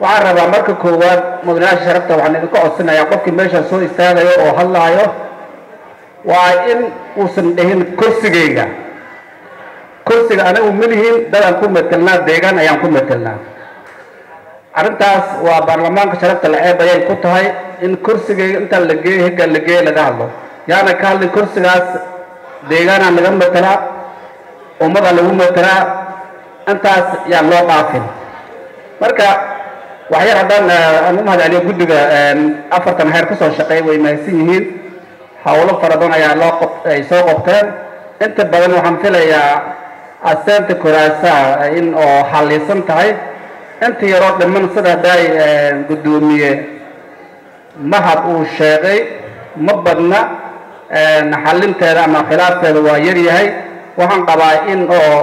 waxaan rabaa marka koowaad mudanayaasha sharafta waxaan idinka codsanayaa qofkii meesha soo istaagayo oo hadlaayo waa in uusan dhihin kursigayga. Kursiga anigu malihiin dadaan ku metelnaa deegaan ayaan ku metelnaa. Arrintaas waa baarlamaanka sharafta la ceeb ayay ku tahay in kursigayga intaan la geeyo hegga la geeyo laga hadlo. Yaana ka hadlin kursigaas deegaanaa laga metelaa ummadaa lagu metelaa intaas yaan loo dhaafin marka waxyar haddaan aan u mahad celiyo guddiga afartan heer ka soo shaqeey way mahadsan yihiin. Howlo fara badan ayaa loo qob ay soo qobteen inta badan waxaan filayaa aseenta kuraasaha in oo xalliisan tahay. Inta yaroo dhiman sida haddaay guddoomiye mahad uu sheegay ma badna xallinteeda ama khilaafkeeda waa yar yahay waxaan qabaa in oo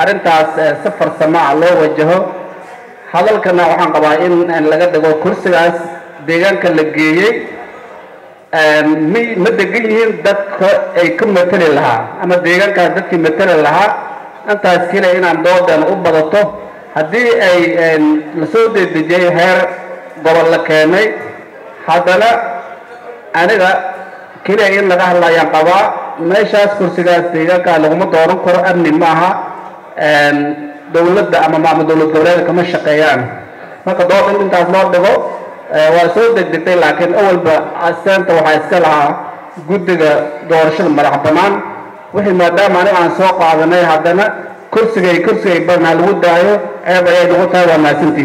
arrintaas si farsamo ah loo wajaho hadalkana waxaan qabaa in laga dhigo kursigaas deegaanka la geeyey. Mi ma degan yihiin dadka ay ka mateli lahaa ama deegaankaas dadkii mateli lahaa. Intaas keliya inaan doodan u badato haddii ay la soo dedejiyey heer gobol la keenay haddana aniga keliya in laga hadlayaan qabaa meeshaas kursigaas deegaankaa laguma dooran karo amni ma aha dowladda ama maamul dowlad goboleedka kama shaqeeyaan. Marka dood in intaas loo dhigo waa soo degdegtay laakiin awalba aseenta waxaa iska lahaa guddiga doorashada madax bannaan wixii maadaama aniga aan soo qaadanay haddana kursigay kursigay badnaa lagu daayo ceeb ayay noqon tahay waa mahadsantii